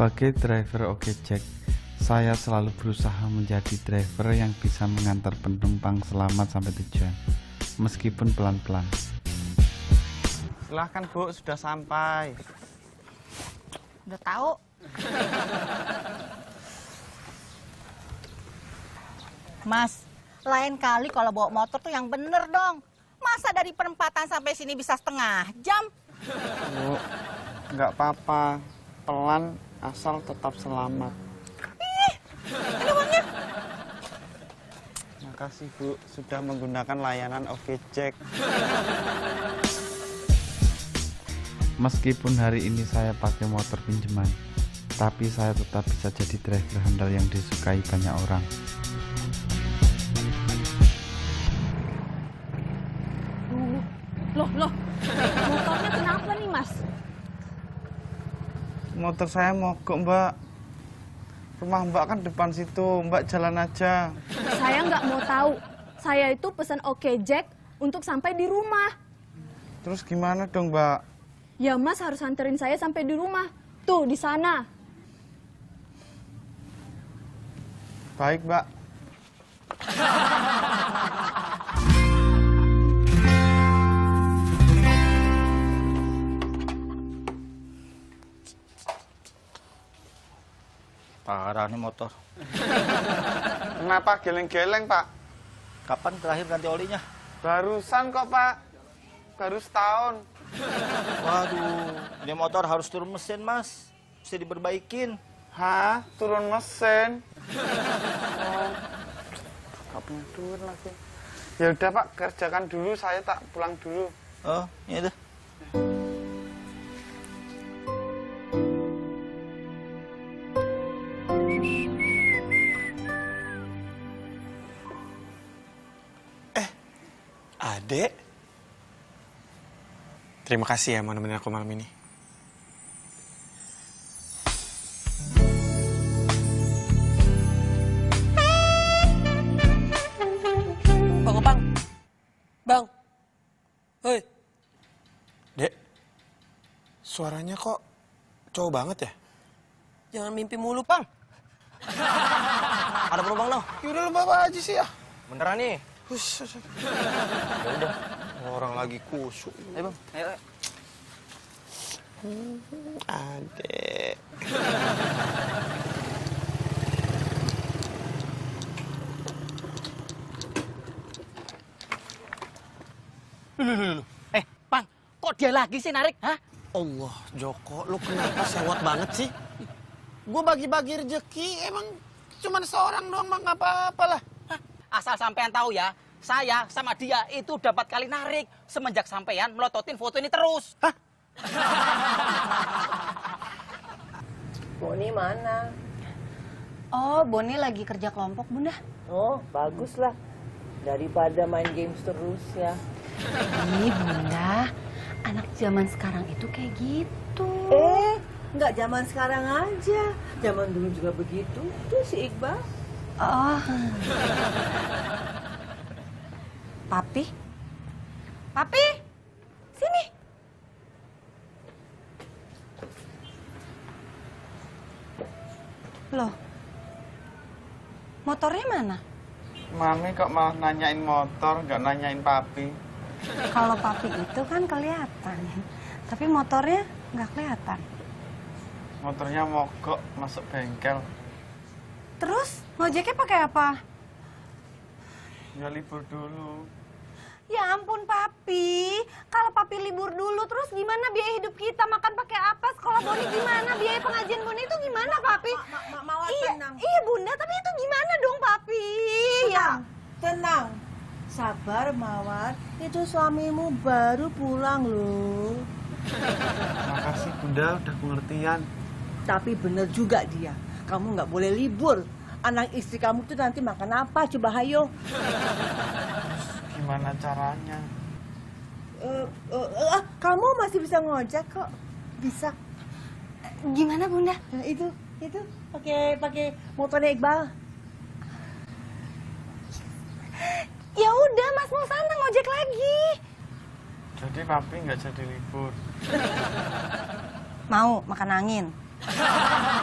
Sebagai driver Jack, saya selalu berusaha menjadi driver yang bisa mengantar penumpang selamat sampai tujuan, meskipun pelan-pelan. Silahkan Bu, sudah sampai. Udah tahu. Mas, lain kali kalau bawa motor tuh yang bener dong. Masa dari perempatan sampai sini bisa setengah jam? Bu, nggak apa-apa. Pelan, asal tetap selamat. Ih, ini uangnya. Makasih Bu, sudah menggunakan layanan Jack. Meskipun hari ini saya pakai motor pinjaman, tapi saya tetap bisa jadi driver handal yang disukai banyak orang. Loh, loh. Motornya kenapa nih, Mas? Motor saya mogok Mbak. Rumah Mbak kan depan situ, Mbak jalan aja. Saya nggak mau tahu. Saya itu pesan Oke Jack untuk sampai di rumah. Terus gimana dong Mbak? Ya Mas harus anterin saya sampai di rumah. Tuh, di sana. Baik Mbak. Parah nih motor. Kenapa geleng-geleng Pak? Kapan terakhir ganti olinya? Barusan kok Pak. Baru setahun. Waduh, ini motor harus turun mesin, Mas. Mesti diperbaikin. Hah? Turun mesin? Oh. Gak punya duit lagi. Ya udah Pak, kerjakan dulu. Saya tak pulang dulu. Oh, iya deh. Adek. Terima kasih ya mau nemenin aku malam ini. Bang Opang. Bang. Hoi. Dek, suaranya kok cowok banget ya? Jangan mimpi mulu, Pang. Ada penumpang dong. Yaudah lu bawa aja sih ya. Beneran nih. Ya udah. Orang lagi kusuk. Ayo, Bang. Ayo, ayo. Adek. Eh, Pang, kok dia lagi sih narik? Hah? Allah, Joko, lu kenapa sewot banget sih? Gue bagi-bagi rezeki, emang cuman seorang doang mah nggak apa-apa lah. Asal sampean tahu ya, saya sama dia itu dapat kali narik semenjak sampean melototin foto ini terus. Hah? Boni mana? Oh, Boni lagi kerja kelompok, Bunda. Oh, bagus lah. Daripada main games terus ya. Ih, Bunda. Anak zaman sekarang itu kayak gitu. Eh, nggak zaman sekarang aja. Zaman dulu juga begitu. Tuh si Iqbal. Oh. Papi? Papi? Sini. Loh. Motornya mana? Mami kok malah nanyain motor, nggak nanyain papi. Kalau papi itu kan kelihatan. Tapi motornya nggak kelihatan. Motornya mogok masuk bengkel. Terus ngojeknya pakai apa? Ya libur dulu. Ya ampun papi, kalau papi libur dulu terus gimana biaya hidup kita makan pakai apa? Sekolah Boni gimana? Biaya pengajian Boni itu gimana papi? Mawar iya, tenang. iya bunda, tapi itu gimana dong papi? Ya, Tenang, tenang. Sabar, Mawar. Itu suamimu baru pulang loh. Makasih Bunda udah pengertian. Tapi bener juga dia. Kamu nggak boleh libur. Anak istri kamu tuh nanti makan apa? Coba hayo. Gimana caranya? Eh, eh, eh, kamu masih bisa ngojek kok. Bisa. gimana bunda? Nah, itu, itu pakai pakai motornya Iqbal. Ya udah mas mau sana ngojek lagi. Jadi papi nggak jadi libur. Mau makan angin?